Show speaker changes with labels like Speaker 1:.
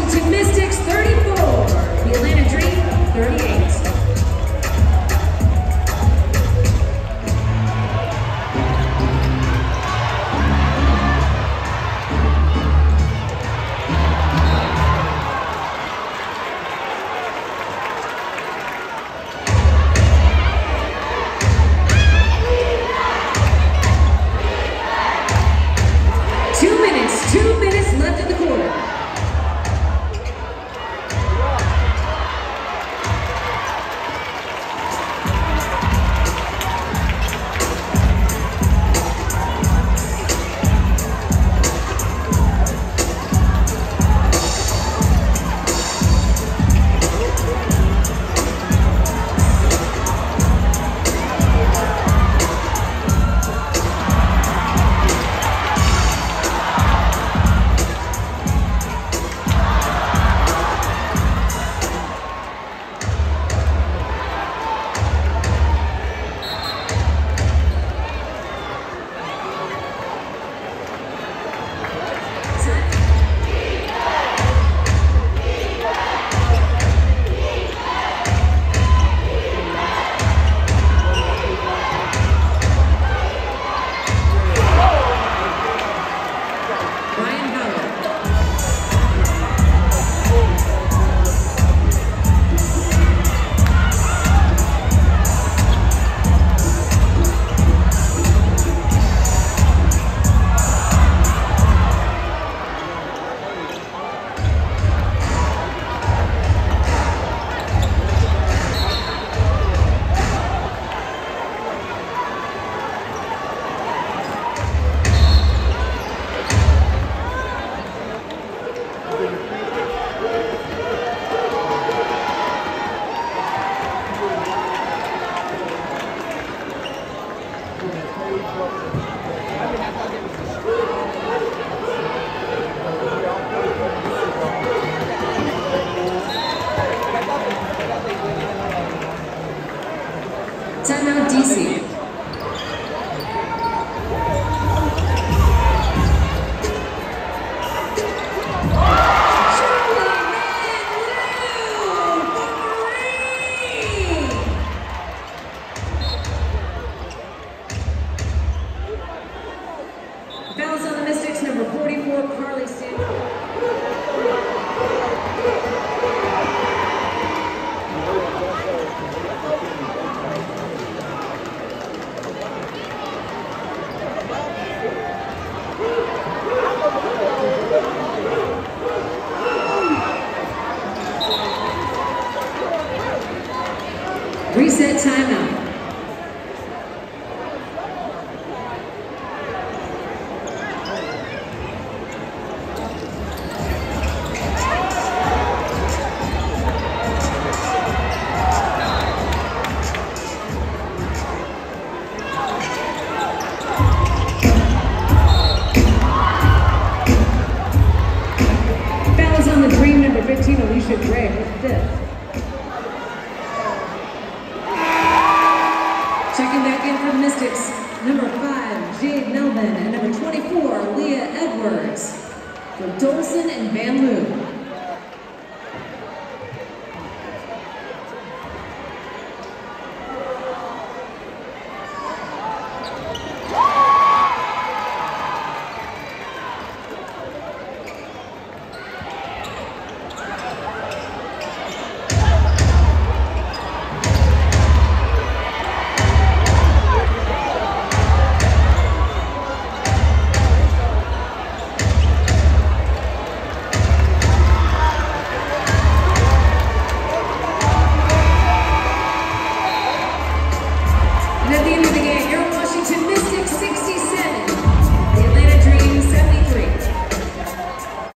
Speaker 1: Washington Mystics 34, the Atlanta Dream 38. Timeout DC. 14, Allisha Gray for fifth. Checking back in for the Mystics, number five, Jade Melbourne, and number 24, Aaliyah Edwards. For Dolson and Vanloo.